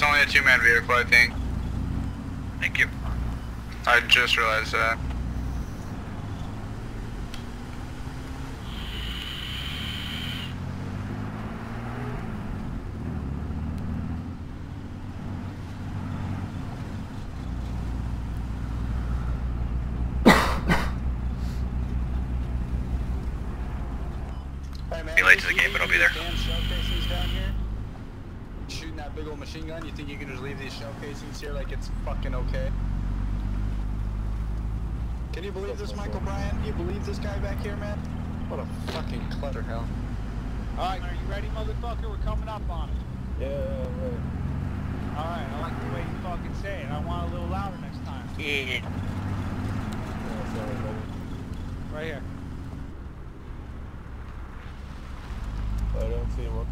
it's only a two-man vehicle, I think. Thank you. I just realized that. Be late to the game, but I'll be leave there. these Damn shell casings down here. Shooting that big old machine gun. You think you can just leave these shell casings here like it's fucking okay? Can you believe this, Michael Bryan? Can you believe this guy back here, man? What a fucking clutter hell. Alright, are you ready, motherfucker? We're coming up on it. Yeah, right. Alright, I like the way you fucking say it. I want a little louder next time. Yeah. Right here. I don't see him.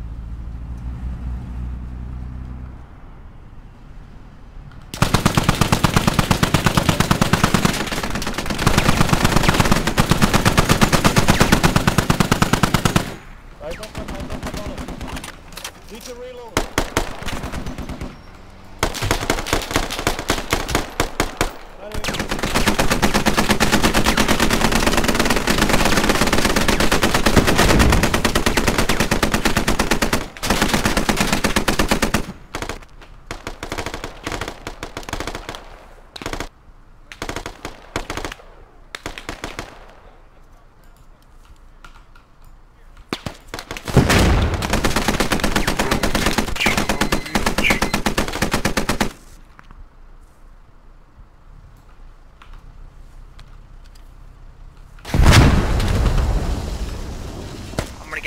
I got one, I got one on it. Need to reload.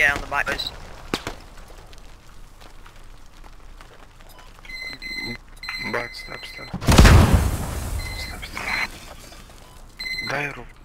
get on the bike, boys. Бак, степ, степ. Степ, степ. Дай руку.